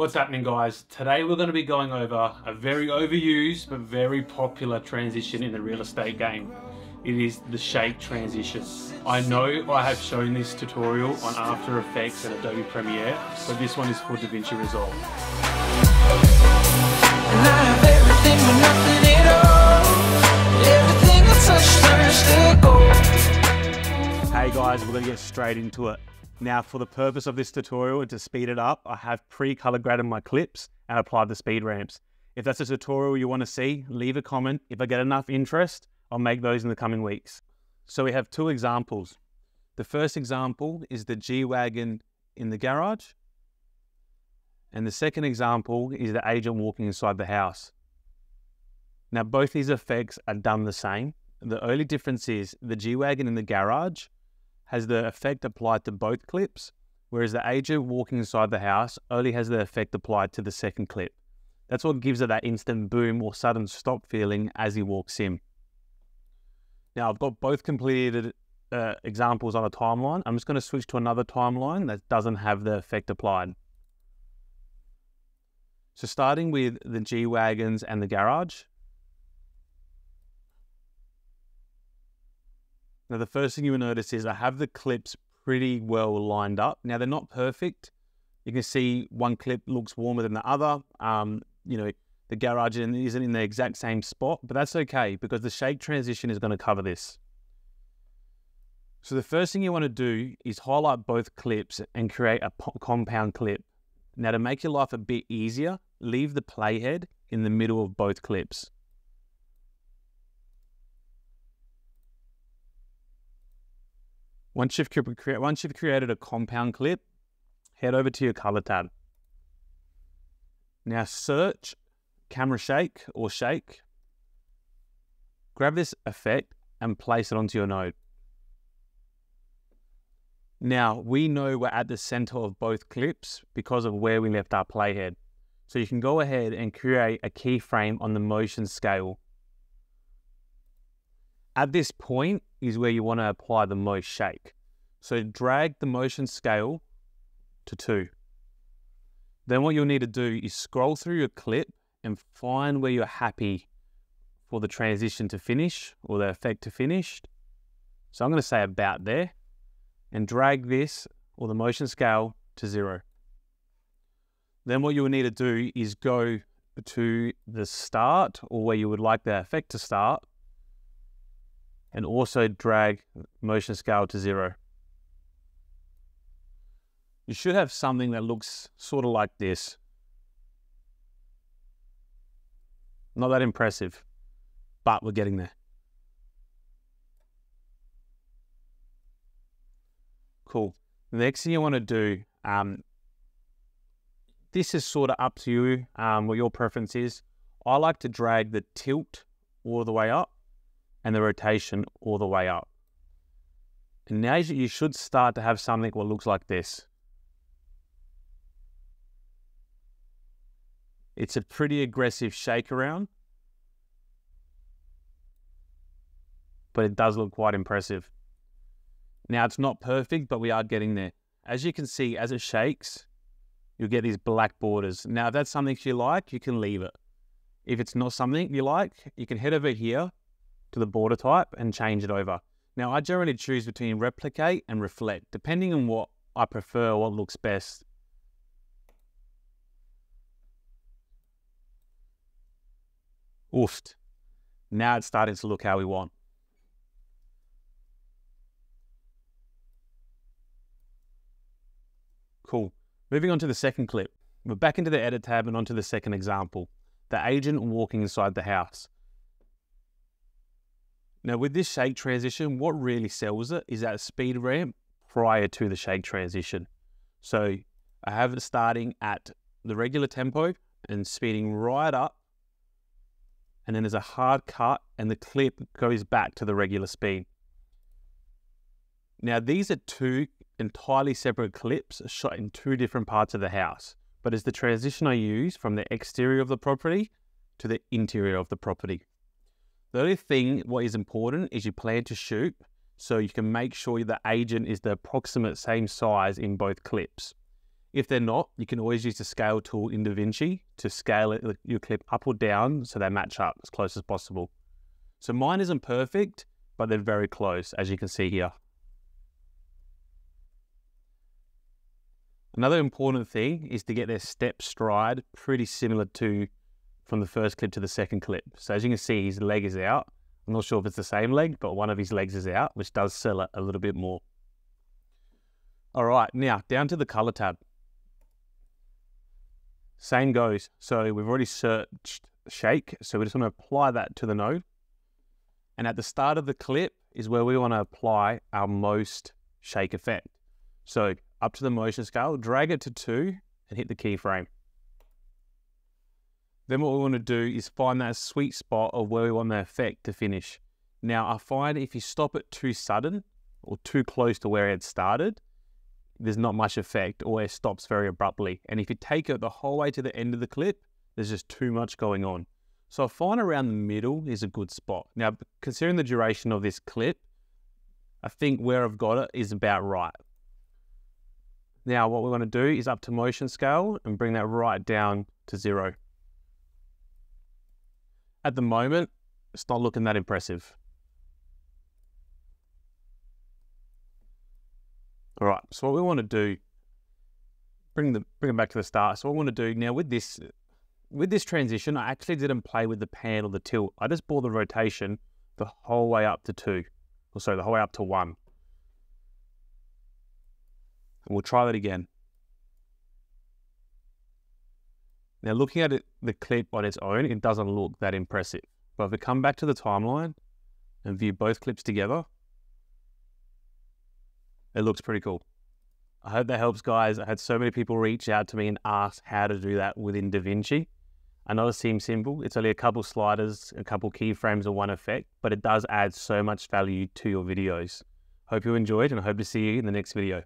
What's happening guys? Today we're going to be going over a very overused but very popular transition in the real estate game. It is the shake transition. I know I have shown this tutorial on After Effects and Adobe Premiere, but this one is for DaVinci Resolve. Hey guys, we're going to get straight into it. Now for the purpose of this tutorial and to speed it up, I have pre-color graded my clips and applied the speed ramps. If that's a tutorial you want to see, leave a comment. If I get enough interest, I'll make those in the coming weeks. So we have two examples. The first example is the G-Wagon in the garage. And the second example is the agent walking inside the house. Now both these effects are done the same. The only difference is the G-Wagon in the garage has the effect applied to both clips, whereas the agent walking inside the house only has the effect applied to the second clip. That's what gives it that instant boom or sudden stop feeling as he walks in. Now I've got both completed uh, examples on a timeline. I'm just going to switch to another timeline that doesn't have the effect applied. So starting with the G-Wagons and the garage, Now, the first thing you will notice is I have the clips pretty well lined up. Now, they're not perfect. You can see one clip looks warmer than the other. Um, you know, the garage isn't in the exact same spot, but that's okay because the shake transition is going to cover this. So the first thing you want to do is highlight both clips and create a compound clip. Now to make your life a bit easier, leave the playhead in the middle of both clips. Once you've, once you've created a compound clip, head over to your color tab. Now search camera shake or shake. Grab this effect and place it onto your node. Now we know we're at the center of both clips because of where we left our playhead. So you can go ahead and create a keyframe on the motion scale. At this point, is where you want to apply the most shake. So drag the motion scale to two. Then what you'll need to do is scroll through your clip and find where you're happy for the transition to finish or the effect to finish. So I'm going to say about there and drag this or the motion scale to zero. Then what you will need to do is go to the start or where you would like the effect to start and also drag motion scale to zero. You should have something that looks sort of like this. Not that impressive, but we're getting there. Cool. The next thing you want to do, um, this is sort of up to you, um, what your preference is. I like to drag the tilt all the way up and the rotation all the way up. And now you should start to have something what looks like this. It's a pretty aggressive shake around, but it does look quite impressive. Now it's not perfect, but we are getting there. As you can see, as it shakes, you'll get these black borders. Now, if that's something you like, you can leave it. If it's not something you like, you can head over here to the border type and change it over. Now I generally choose between replicate and reflect, depending on what I prefer, what looks best. Oofed. Now it's starting to look how we want. Cool. Moving on to the second clip. We're back into the edit tab and onto the second example. The agent walking inside the house. Now with this shake transition, what really sells it is that speed ramp prior to the shake transition. So I have it starting at the regular tempo and speeding right up. And then there's a hard cut and the clip goes back to the regular speed. Now these are two entirely separate clips shot in two different parts of the house, but it's the transition I use from the exterior of the property to the interior of the property. The only thing what is important is you plan to shoot so you can make sure the agent is the approximate same size in both clips. If they're not, you can always use the scale tool in DaVinci to scale it, your clip up or down so they match up as close as possible. So mine isn't perfect, but they're very close, as you can see here. Another important thing is to get their step stride pretty similar to from the first clip to the second clip. So as you can see, his leg is out. I'm not sure if it's the same leg, but one of his legs is out, which does sell it a little bit more. All right, now down to the color tab. Same goes. So we've already searched shake. So we just want to apply that to the node. And at the start of the clip is where we want to apply our most shake effect. So up to the motion scale, drag it to two and hit the keyframe. Then what we want to do is find that sweet spot of where we want the effect to finish. Now I find if you stop it too sudden or too close to where it started, there's not much effect or it stops very abruptly. And if you take it the whole way to the end of the clip, there's just too much going on. So I find around the middle is a good spot. Now, considering the duration of this clip, I think where I've got it is about right. Now, what we want to do is up to motion scale and bring that right down to zero. At the moment, it's not looking that impressive. All right, so what we want to do, bring the bring it back to the start. So what I want to do now with this with this transition, I actually didn't play with the pan or the tilt. I just brought the rotation the whole way up to two, or sorry, the whole way up to one. And we'll try that again. Now looking at it, the clip on its own, it doesn't look that impressive. But if we come back to the timeline and view both clips together, it looks pretty cool. I hope that helps, guys. I had so many people reach out to me and ask how to do that within DaVinci. I know it seems simple. It's only a couple sliders, a couple keyframes, and one effect, but it does add so much value to your videos. Hope you enjoyed, and I hope to see you in the next video.